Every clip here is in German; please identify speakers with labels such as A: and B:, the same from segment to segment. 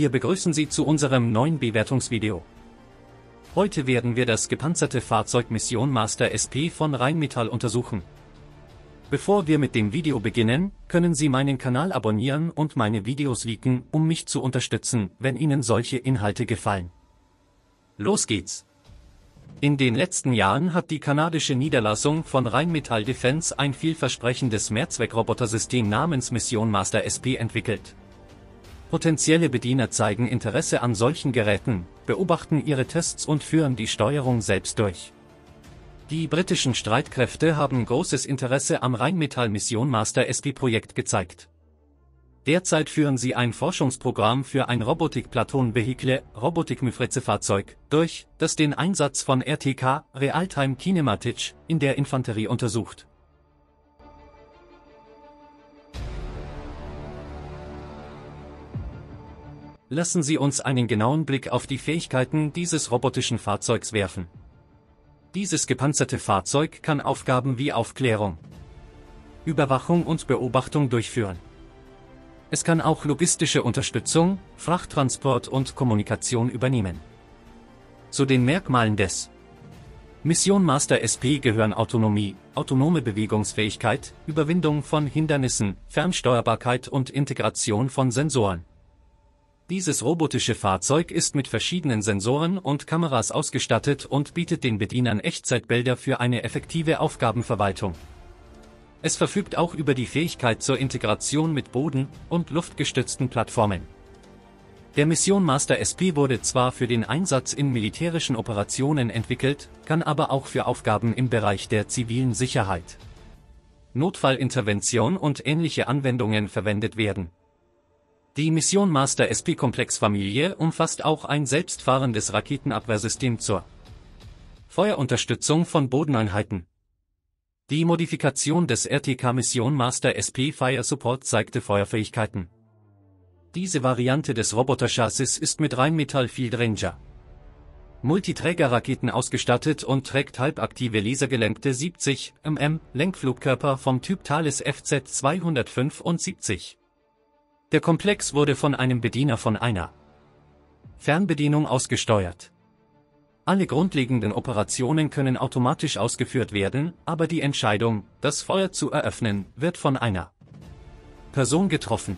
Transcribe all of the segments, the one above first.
A: Wir begrüßen Sie zu unserem neuen Bewertungsvideo. Heute werden wir das gepanzerte Fahrzeug Mission Master SP von Rheinmetall untersuchen. Bevor wir mit dem Video beginnen, können Sie meinen Kanal abonnieren und meine Videos liken, um mich zu unterstützen, wenn Ihnen solche Inhalte gefallen. Los geht's! In den letzten Jahren hat die kanadische Niederlassung von Rheinmetall Defense ein vielversprechendes Mehrzweckrobotersystem namens Mission Master SP entwickelt. Potenzielle Bediener zeigen Interesse an solchen Geräten, beobachten ihre Tests und führen die Steuerung selbst durch. Die britischen Streitkräfte haben großes Interesse am Rheinmetall Mission Master SP-Projekt gezeigt. Derzeit führen sie ein Forschungsprogramm für ein Robotik-Platon-Vehicle, Robotik-Myfreze-Fahrzeug, durch, das den Einsatz von RTK, Realtime Kinematic, in der Infanterie untersucht. Lassen Sie uns einen genauen Blick auf die Fähigkeiten dieses robotischen Fahrzeugs werfen. Dieses gepanzerte Fahrzeug kann Aufgaben wie Aufklärung, Überwachung und Beobachtung durchführen. Es kann auch logistische Unterstützung, Frachttransport und Kommunikation übernehmen. Zu den Merkmalen des Mission Master SP gehören Autonomie, autonome Bewegungsfähigkeit, Überwindung von Hindernissen, Fernsteuerbarkeit und Integration von Sensoren. Dieses robotische Fahrzeug ist mit verschiedenen Sensoren und Kameras ausgestattet und bietet den Bedienern Echtzeitbilder für eine effektive Aufgabenverwaltung. Es verfügt auch über die Fähigkeit zur Integration mit boden- und luftgestützten Plattformen. Der Mission Master SP wurde zwar für den Einsatz in militärischen Operationen entwickelt, kann aber auch für Aufgaben im Bereich der zivilen Sicherheit, Notfallintervention und ähnliche Anwendungen verwendet werden. Die Mission Master SP-Komplex-Familie umfasst auch ein selbstfahrendes Raketenabwehrsystem zur Feuerunterstützung von Bodeneinheiten. Die Modifikation des RTK Mission Master SP Fire Support zeigte Feuerfähigkeiten. Diese Variante des Roboter-Chassis ist mit Rheinmetall Field Ranger Multiträgerraketen ausgestattet und trägt halbaktive lasergelenkte 70 mm Lenkflugkörper vom Typ Thales FZ 275. Der Komplex wurde von einem Bediener von einer Fernbedienung ausgesteuert. Alle grundlegenden Operationen können automatisch ausgeführt werden, aber die Entscheidung, das Feuer zu eröffnen, wird von einer Person getroffen.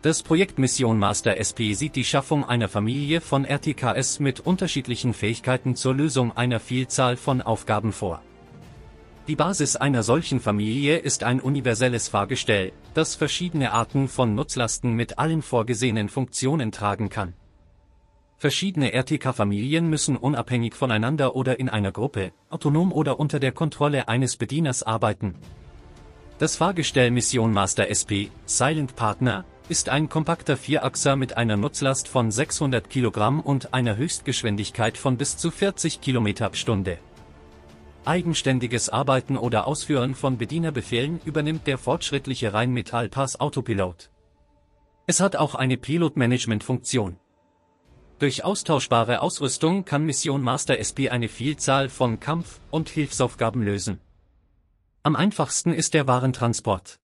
A: Das Projekt Mission Master SP sieht die Schaffung einer Familie von RTKS mit unterschiedlichen Fähigkeiten zur Lösung einer Vielzahl von Aufgaben vor. Die Basis einer solchen Familie ist ein universelles Fahrgestell, das verschiedene Arten von Nutzlasten mit allen vorgesehenen Funktionen tragen kann. Verschiedene RTK-Familien müssen unabhängig voneinander oder in einer Gruppe, autonom oder unter der Kontrolle eines Bedieners arbeiten. Das Fahrgestell Mission Master SP, Silent Partner, ist ein kompakter Vierachser mit einer Nutzlast von 600 Kilogramm und einer Höchstgeschwindigkeit von bis zu 40 Kilometer Stunde. Eigenständiges Arbeiten oder Ausführen von Bedienerbefehlen übernimmt der fortschrittliche Rheinmetall Pass Autopilot. Es hat auch eine Pilot-Management-Funktion. Durch austauschbare Ausrüstung kann Mission Master SP eine Vielzahl von Kampf- und Hilfsaufgaben lösen. Am einfachsten ist der Warentransport.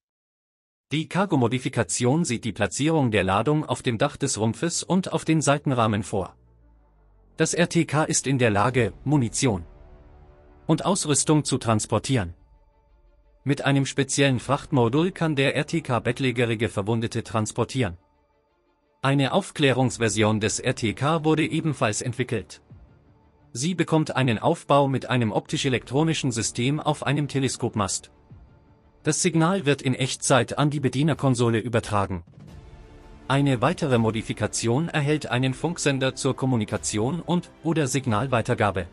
A: Die Cargo-Modifikation sieht die Platzierung der Ladung auf dem Dach des Rumpfes und auf den Seitenrahmen vor. Das RTK ist in der Lage, Munition und Ausrüstung zu transportieren. Mit einem speziellen Frachtmodul kann der RTK bettlägerige Verwundete transportieren. Eine Aufklärungsversion des RTK wurde ebenfalls entwickelt. Sie bekommt einen Aufbau mit einem optisch-elektronischen System auf einem Teleskopmast. Das Signal wird in Echtzeit an die Bedienerkonsole übertragen. Eine weitere Modifikation erhält einen Funksender zur Kommunikation und oder Signalweitergabe.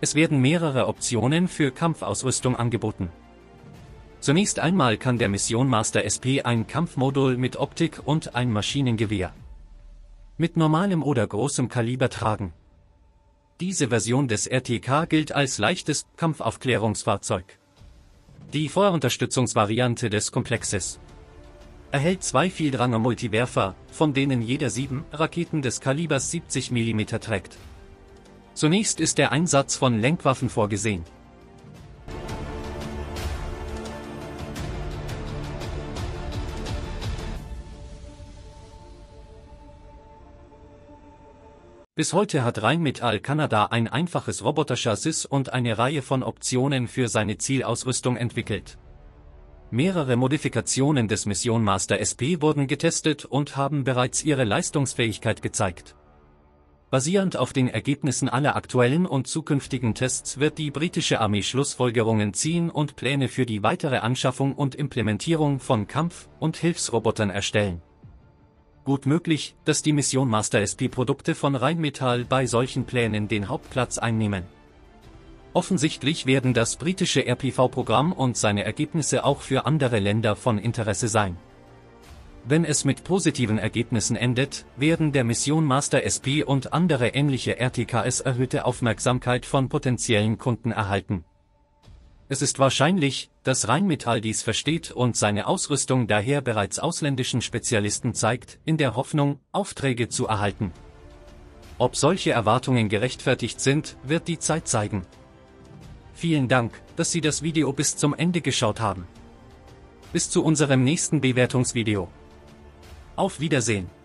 A: Es werden mehrere Optionen für Kampfausrüstung angeboten. Zunächst einmal kann der Mission Master SP ein Kampfmodul mit Optik und ein Maschinengewehr mit normalem oder großem Kaliber tragen. Diese Version des RTK gilt als leichtes Kampfaufklärungsfahrzeug. Die Feuerunterstützungsvariante des Komplexes erhält zwei Vieldranger Multiwerfer, von denen jeder sieben Raketen des Kalibers 70 mm trägt. Zunächst ist der Einsatz von Lenkwaffen vorgesehen. Bis heute hat Rheinmetall Kanada ein einfaches Roboterchassis und eine Reihe von Optionen für seine Zielausrüstung entwickelt. Mehrere Modifikationen des Mission Master SP wurden getestet und haben bereits ihre Leistungsfähigkeit gezeigt. Basierend auf den Ergebnissen aller aktuellen und zukünftigen Tests wird die britische Armee Schlussfolgerungen ziehen und Pläne für die weitere Anschaffung und Implementierung von Kampf- und Hilfsrobotern erstellen. Gut möglich, dass die Mission Master SP-Produkte von Rheinmetall bei solchen Plänen den Hauptplatz einnehmen. Offensichtlich werden das britische RPV-Programm und seine Ergebnisse auch für andere Länder von Interesse sein. Wenn es mit positiven Ergebnissen endet, werden der Mission Master SP und andere ähnliche RTKS erhöhte Aufmerksamkeit von potenziellen Kunden erhalten. Es ist wahrscheinlich, dass Rheinmetall dies versteht und seine Ausrüstung daher bereits ausländischen Spezialisten zeigt, in der Hoffnung, Aufträge zu erhalten. Ob solche Erwartungen gerechtfertigt sind, wird die Zeit zeigen. Vielen Dank, dass Sie das Video bis zum Ende geschaut haben. Bis zu unserem nächsten Bewertungsvideo. Auf Wiedersehen.